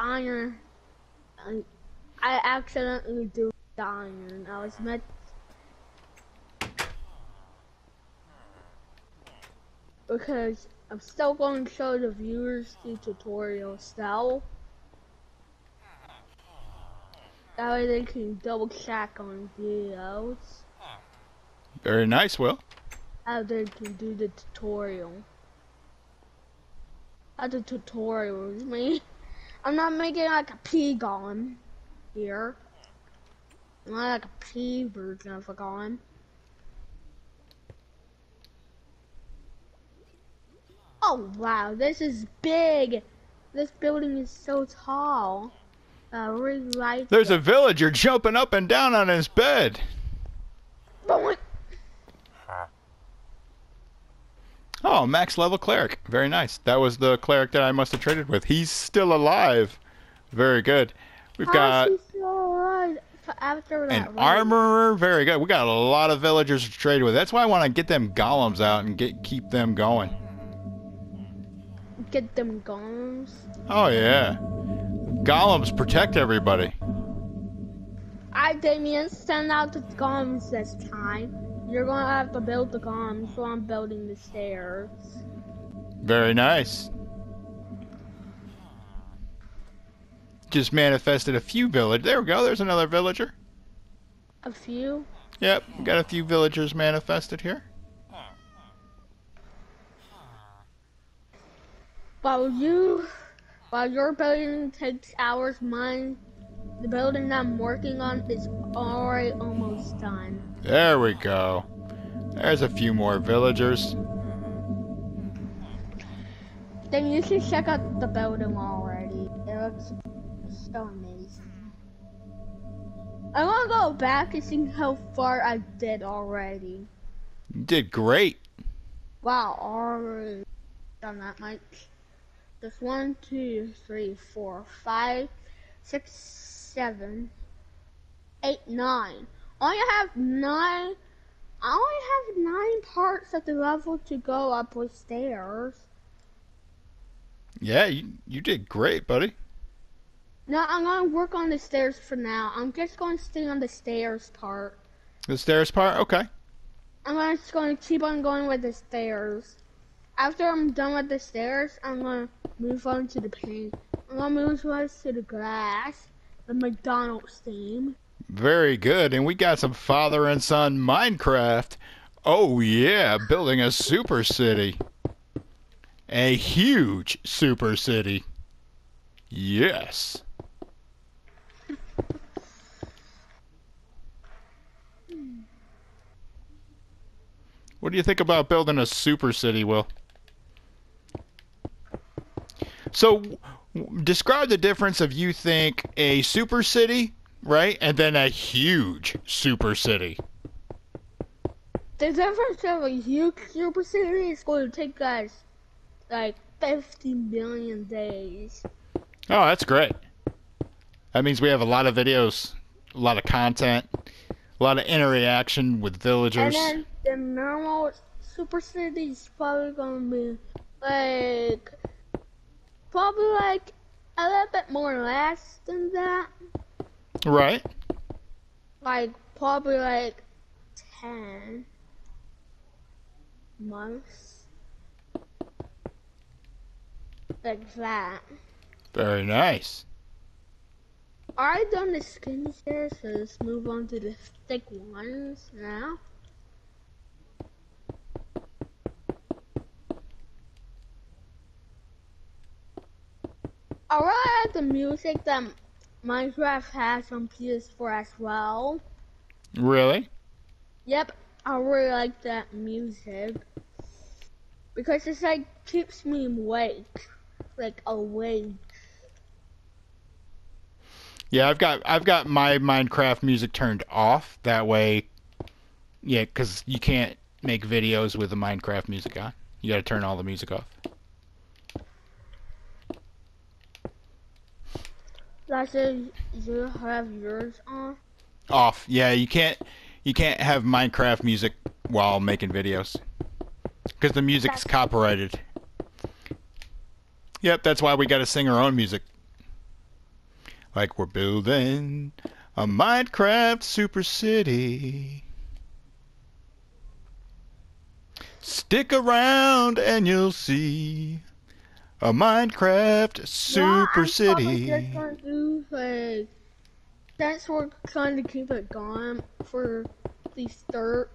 iron. I, accidentally do iron. I was meant. Because I'm still going to show the viewers the tutorial still. That way they can double check on videos. Very nice, Will. How they can do the tutorial. How the tutorial is me. I'm not making like a P golem here. I'm Not like a P version of a golem. Oh wow, this is big. This building is so tall. I really like There's it. a villager jumping up and down on his bed. Boing. Oh, max level cleric. Very nice. That was the cleric that I must have traded with. He's still alive. Very good. We've How's got he still alive after that an armorer. Very good. We got a lot of villagers to trade with. That's why I want to get them golems out and get keep them going. Get them golems. Oh yeah. Golems protect everybody. I Damien send out the golems this time. You're gonna have to build the golems, so I'm building the stairs. Very nice. Just manifested a few village. There we go. There's another villager. A few. Yep, got a few villagers manifested here. While you, while your building takes hours, mine, the building I'm working on is already almost done. There we go. There's a few more villagers. Then you should check out the building already. It looks so amazing. I wanna go back and see how far I did already. You did great. Wow, already done that much. There's one, two, three, four, five, six, seven, eight, nine. I Only have nine. I only have nine parts of the level to go up with stairs. Yeah, you, you did great, buddy. No, I'm gonna work on the stairs for now. I'm just gonna stay on the stairs part. The stairs part? Okay. I'm gonna- just gonna keep on going with the stairs. After I'm done with the stairs, I'm gonna move on to the paint. I'm gonna move on to the grass, the McDonald's theme. Very good. And we got some father and son Minecraft. Oh, yeah, building a super city. A huge super city. Yes. What do you think about building a super city, Will? So, describe the difference of you think a super city, right, and then a huge super city. The difference of a huge super city is going to take us like 50 million days. Oh, that's great. That means we have a lot of videos, a lot of content, a lot of interaction with villagers. And then the normal super city is probably gonna be like probably like a little bit more less than that. Right? Like probably like ten months. Like that. Very nice. Alright done the skinny stairs, so let's move on to the thick ones now. I really like the music that Minecraft has on PS4 as well. Really? Yep, I really like that music. Because it's like keeps me awake. Like awake. Yeah, I've got I've got my Minecraft music turned off. That way, yeah, because you can't make videos with the Minecraft music on. You got to turn all the music off. That's it. You have yours on. Off. Yeah, you can't you can't have Minecraft music while making videos because the music's copyrighted. Yep, that's why we got to sing our own music. like we're building a Minecraft super city. Stick around and you'll see a Minecraft super yeah, city. I'm probably just gonna do like that's what kind of keep it going for these third